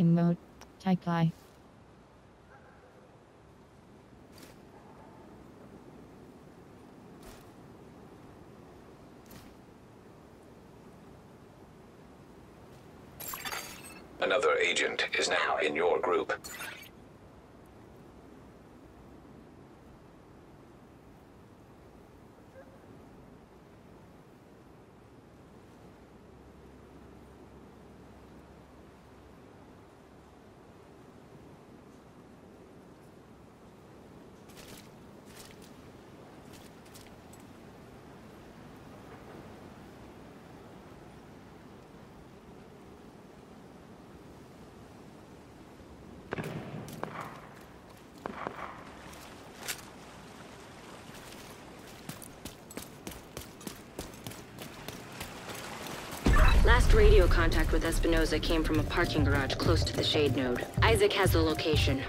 Mode. Another agent is now in your group. Last radio contact with Espinosa came from a parking garage close to the shade node. ISAC has the location.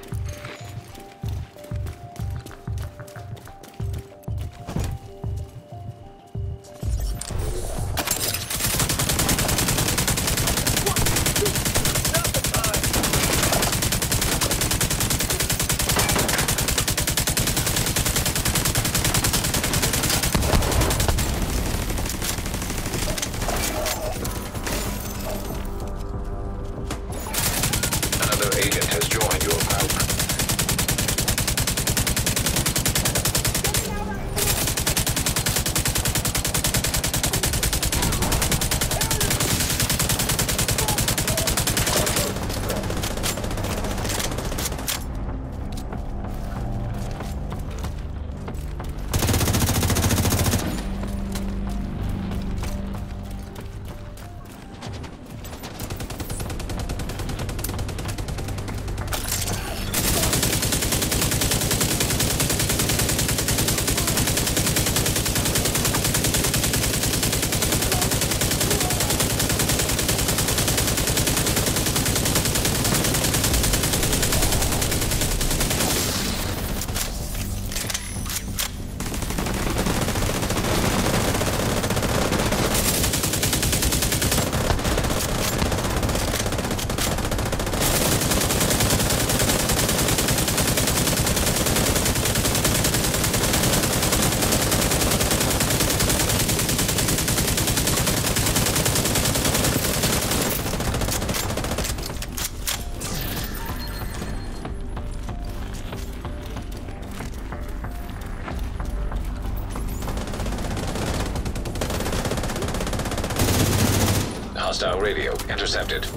Radio intercepted.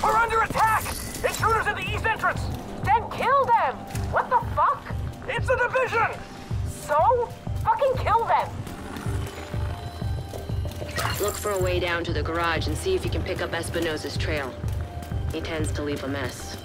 We're under attack! Intruders at the east entrance! Then kill them! What the fuck? It's a division! So? Fucking kill them! Look for a way down to the garage and see if you can pick up Espinosa's trail. He tends to leave a mess.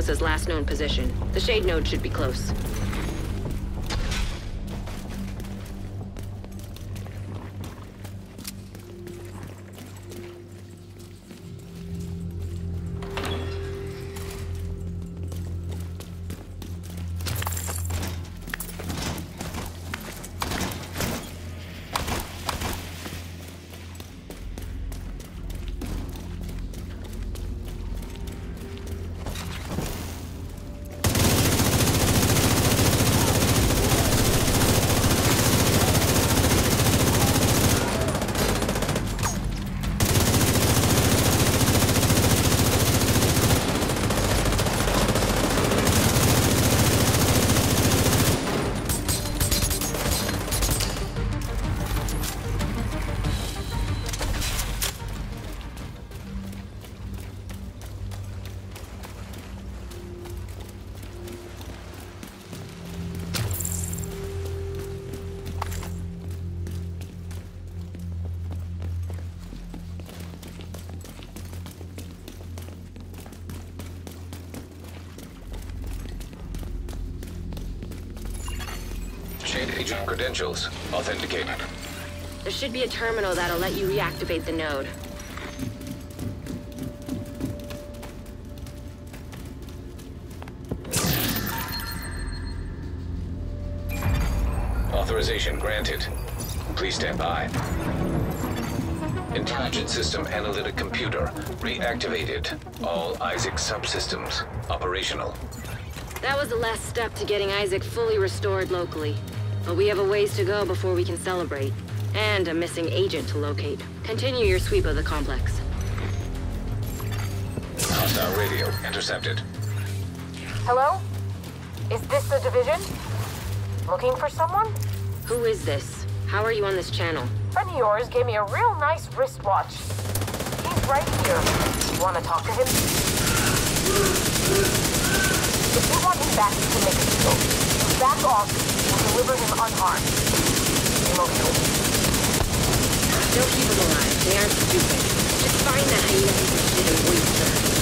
Espinosa's last known position. The shade node should be close. Agent credentials authenticated. There should be a terminal that'll let you reactivate the node. Authorization granted. Please stand by. Intelligent System Analytic Computer reactivated. All ISAC subsystems operational. That was the last step to getting ISAC fully restored locally. But we have a ways to go before we can celebrate. And a missing agent to locate. Continue your sweep of the complex. Hostile radio intercepted. Hello? Is this the division? Looking for someone? Who is this? How are you on this channel? Friend of yours gave me a real nice wristwatch. He's right here. You Want to talk to him? If you want him back, you can make a deal. Back off deliver him unharmed. Emotionally. Don't keep them alive. They aren't stupid. Just find that hyena piece shit and waste her.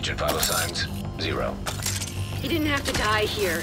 Agent vital signs, zero. He didn't have to die here.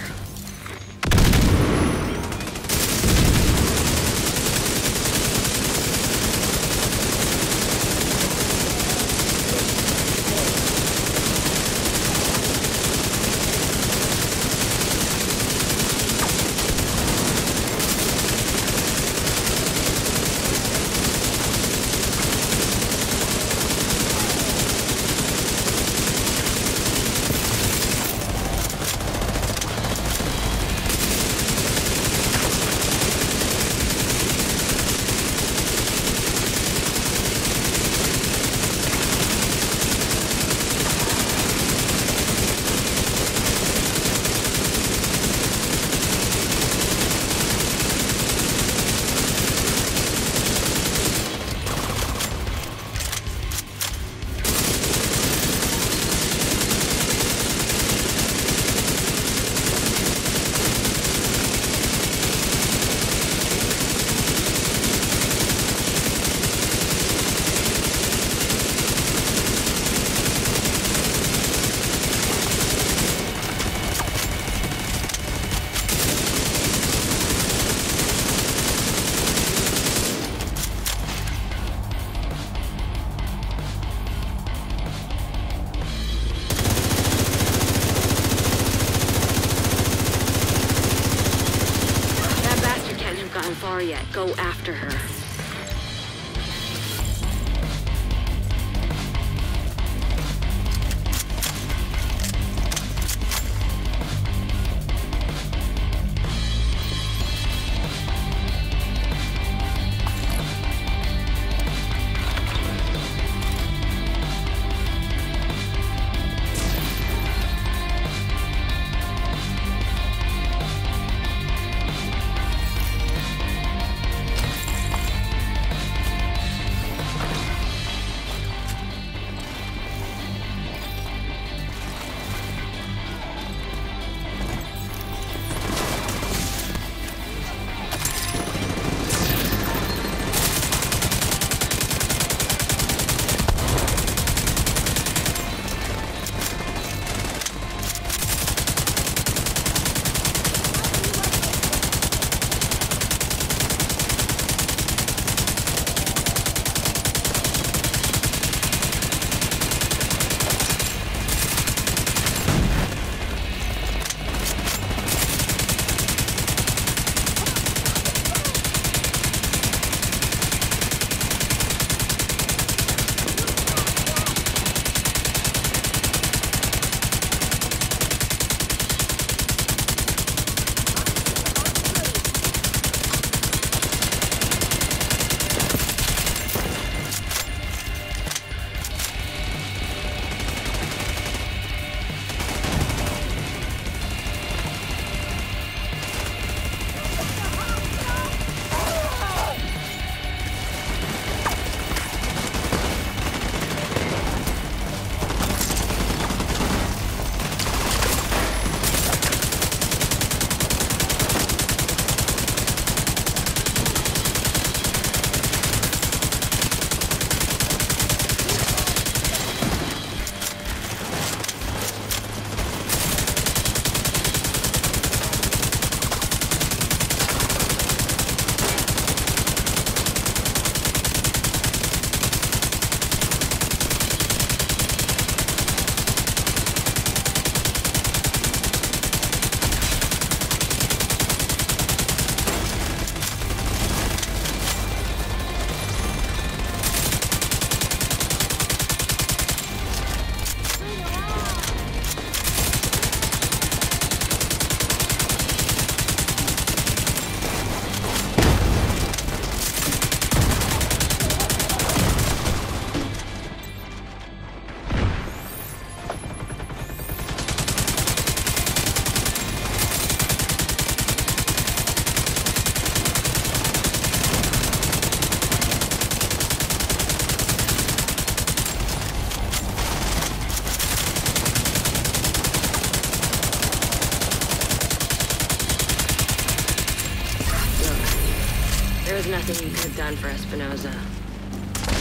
plan for Espinosa. That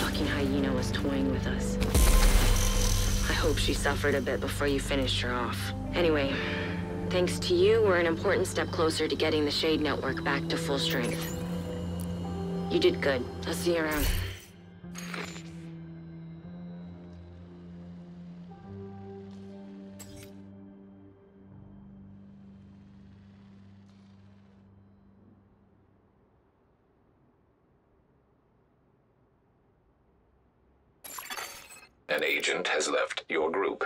fucking hyena was toying with us. I hope she suffered a bit before you finished her off. Anyway, thanks to you, we're an important step closer to getting the Shade Network back to full strength. You did good. I'll see you around. An agent has left your group.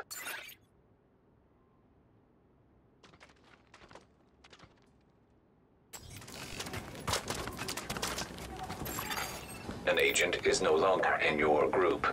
An agent is no longer in your group.